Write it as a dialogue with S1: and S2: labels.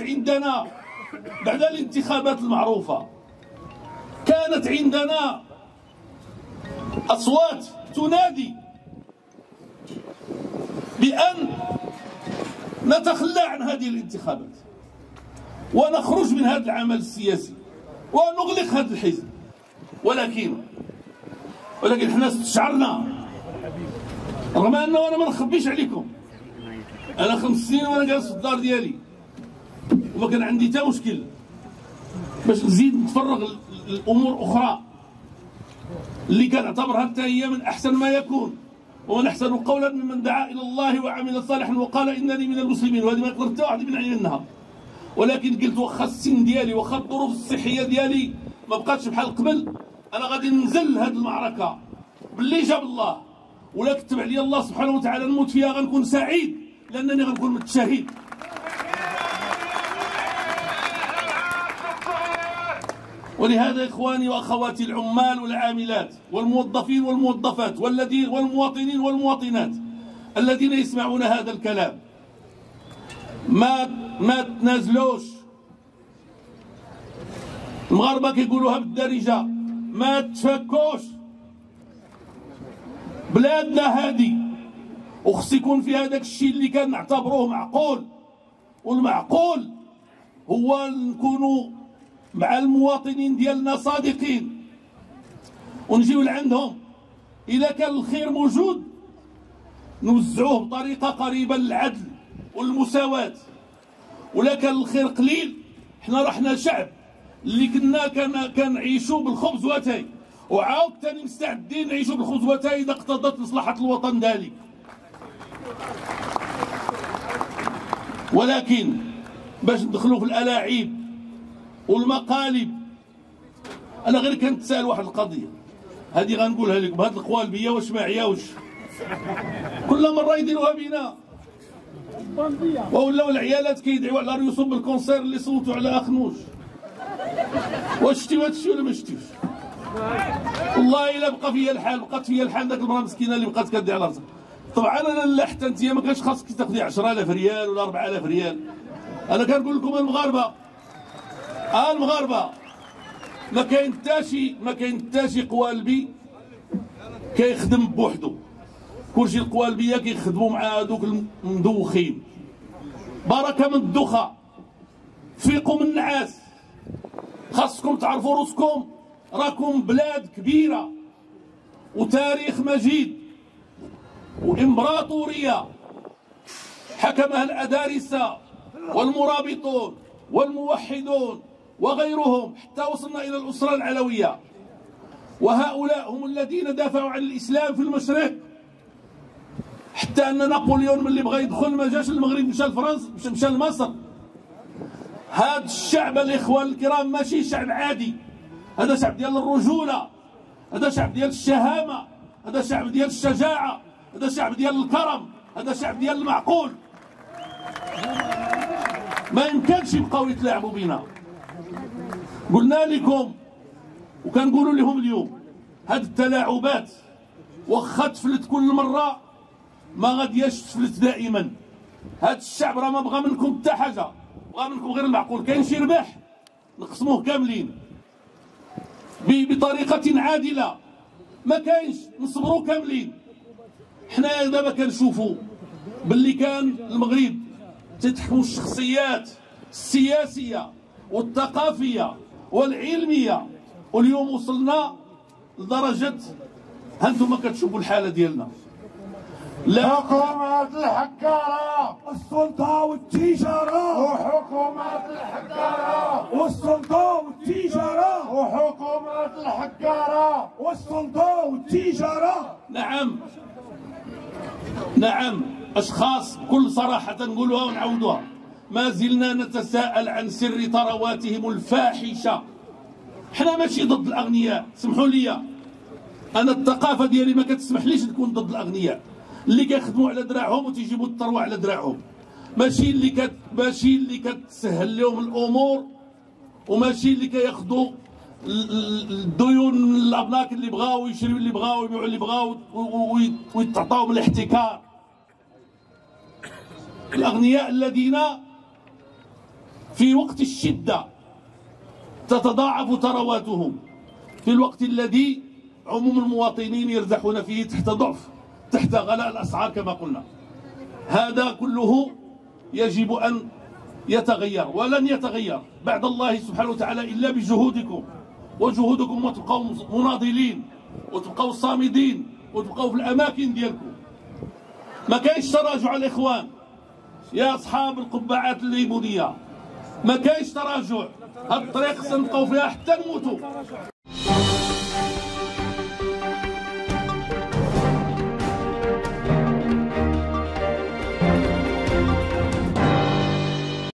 S1: عندنا بعد الانتخابات المعروفة كانت عندنا أصوات تنادي بأن نتخلى عن هذه الانتخابات ونخرج من هذا العمل السياسي ونغلق هذا الحزب. ولكن ولكن إحنا استشعرنا. رغم أنه أنا ما نخبيش عليكم. أنا خمس سنين وأنا جالس في الدار ديالي. وما كان عندي حتى مشكل باش نزيد نتفرغ الأمور أخرى اللي كنعتبرها حتى هي من أحسن ما يكون ومن أحسن قولا ممن دعا إلى الله وعمل صالحا وقال إنني من المسلمين وهذه ما يقدر حتى واحد يمنعني منها. ولكن قلت واخا السن ديالي واخا الظروف الصحية ديالي ما بقاتش بحال قبل أنا غادي ننزل هذه المعركة. باللي جاب الله ولا كتب عليا الله سبحانه وتعالى نموت فيها غنكون سعيد لأنني غنكون متشهد. ولهذا إخواني وأخواتي العمال والعاملات والموظفين والموظفات والذين والمواطنين والمواطنات الذين يسمعون هذا الكلام. ما ما تنازلوش. المغاربة كيقولوها بالدارجة. ما تفكوش. بلادنا هادي. وخص يكون في هذاك الشيء اللي كنعتبروه معقول. والمعقول هو نكونوا مع المواطنين ديالنا صادقين. ونجيو لعندهم. إذا كان الخير موجود نوزعوه بطريقة قريبة للعدل والمساواة. ولا كان الخير قليل حنا رحنا شعب اللي كنا كنعيشوا بالخبز واتاي وعاود ثاني مستعدين نعيشوا بالخبز واتاي إذا اقتضت مصلحه الوطن ذلك. ولكن باش ندخلوا في الألاعيب والمقالب. أنا غير كنتسال واحد القضية. هذه غنقولها لكم هاد القوالبيه واش ما عياوش. كل مرة يديروها بينا. ولاو العيالات كيدعيو على ريوسهم بالكونسير اللي صوتوا على أخنوش. واش شتيو هادشي ولا ما شتيوش والله إلا بقى فيا الحال بقات فيا الحال داك المرأة مسكينه اللي بقات كدعي على راسها. طبعا أنا لا حتى أنت ما كانش خاصك تاخذي 10000 ريال ولا 4000 ريال. أنا كنقول لكم المغاربة المغاربة ما كاين حتى شي ما كاين حتى شي قوالبي كيخدم بوحدو. كلشي القوالبية كيخدموا مع هذوك المدوخين. بركه من الدخه من النعاس. خاصكم تعرفوا روسكم راكم بلاد كبيرة وتاريخ مجيد وإمبراطورية. حكمها الأدارسة والمرابطون والموحدون. وغيرهم حتى وصلنا إلى الأسرة العلوية. وهؤلاء هم الذين دافعوا عن الإسلام في المشرق. حتى أن نابليون من اللي بغى يدخل ما جاش المغرب مشى لفرنسا مشى لمصر. هذا الشعب الإخوان الكرام ماشي شعب عادي. هذا شعب ديال الرجولة. هذا شعب ديال الشهامة. هذا شعب ديال الشجاعة. هذا شعب ديال الكرم. هذا شعب ديال المعقول. ما يمكنش يبقاو يتلاعبوا بنا. قلنا لكم وكنقولوا لهم اليوم هاد التلاعبات واخا تفلت كل مرة ما غادياش تفلت دائما. هاد الشعب راه ما بغى منكم حتى حاجة بغى منكم غير المعقول. كاين شي ربح نقسموه كاملين. بطريقة عادلة. ما كاينش نصبروا كاملين. حنا دابا كنشوفوا باللي كان المغرب تتحكم الشخصيات السياسية والثقافية. والعلميه واليوم وصلنا لدرجة هانتم كتشوفوا الحالة ديالنا.
S2: لا. حكومة الحكارة.
S3: السلطة والتجارة.
S2: وحكومة الحكارة.
S3: والسلطة والتجارة.
S2: وحكومة الحكارة.
S3: والسلطة والتجارة.
S1: نعم. نعم. أشخاص بكل صراحة نقولها ونعودها ما زلنا نتساءل عن سر ثرواتهم الفاحشة. حنا ماشي ضد الأغنياء. سمحوا لي. أنا الثقافة ديالي ما كتسمحليش نكون ضد الأغنياء. اللي كيخدموا على دراعهم وتيجيبوا الثروة على دراعهم. ماشي اللي كت ماشي اللي كتسهل لهم الأمور وماشي اللي كياخذوا الديون من الأبناك اللي بغاو يشريو اللي بغاو ويبيعوا اللي بغاو ويتعطاو من الاحتكار. الأغنياء الذين في وقت الشدة تتضاعف ثرواتهم. في الوقت الذي عموم المواطنين يرزحون فيه تحت ضعف تحت غلاء الأسعار كما قلنا. هذا كله يجب أن يتغير ولن يتغير بعد الله سبحانه وتعالى إلا بجهودكم. وجهودكم وتبقوا مناضلين وتبقوا صامدين وتبقوا في الأماكن ديالكم. ما كاينش تراجع الإخوان. يا أصحاب القبعات الليمونية. ما كاينش تراجع. هاد الطريق سنبقاو فيها حتى نموتوا